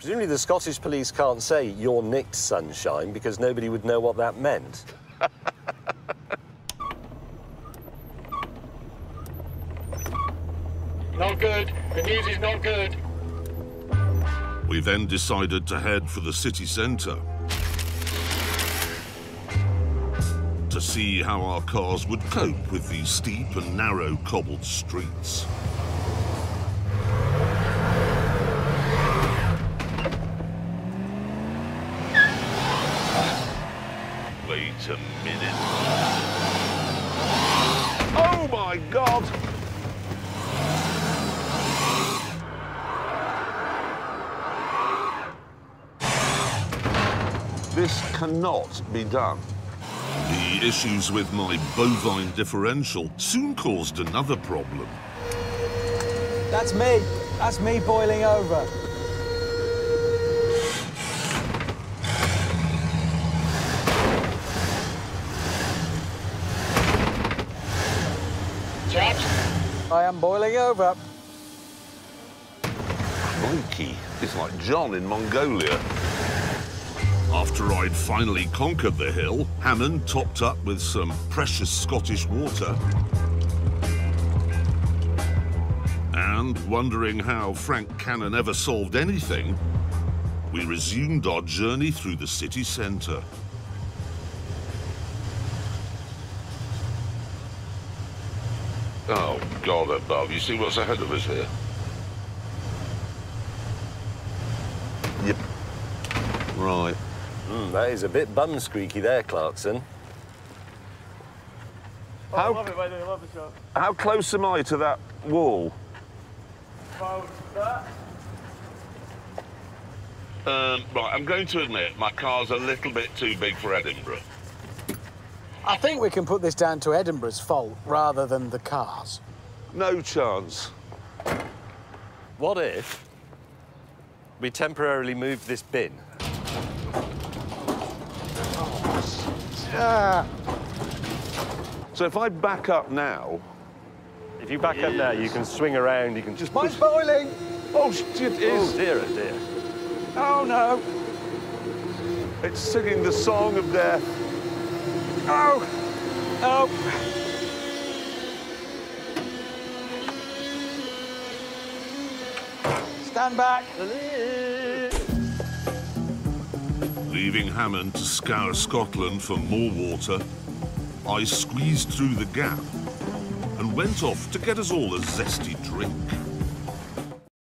Presumably the Scottish police can't say you're nicked sunshine because nobody would know what that meant. Not good. The news is not good. We then decided to head for the city centre. To see how our cars would cope with these steep and narrow cobbled streets. Wait a minute. Oh my god! This cannot be done. The issues with my bovine differential soon caused another problem. That's me. That's me boiling over. I am boiling over. Crikey, it's like John in Mongolia. After I'd finally conquered the hill, Hammond topped up with some precious Scottish water. And wondering how Frank Cannon ever solved anything, we resumed our journey through the city centre. Oh, God above. You see what's ahead of us here? Yep. Right. Hmm, that is a bit bum squeaky there, Clarkson. How, love it, mate. I love the shot. how close am I to that wall? About that. Um, right, I'm going to admit my car's a little bit too big for Edinburgh. I think we can put this down to Edinburgh's fault rather than the cars. No chance. What if we temporarily move this bin? Ah, So if I back up now, If you back up now, you can swing around, you can just... mine's boiling. oh, sh- it Oh, dear, oh, dear. Oh no. It's singing the song of death. Oh. Oh. Stand back. Leaving Hammond to scour Scotland for more water, I squeezed through the gap and went off to get us all a zesty drink.